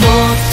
More